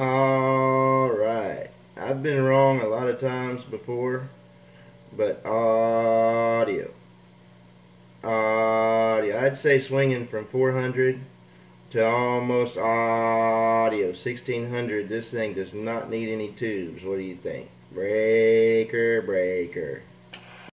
All right. I've been wrong a lot of times before, but audio. Audio. I'd say swinging from 400 to almost audio 1600. This thing does not need any tubes. What do you think? Breaker, breaker.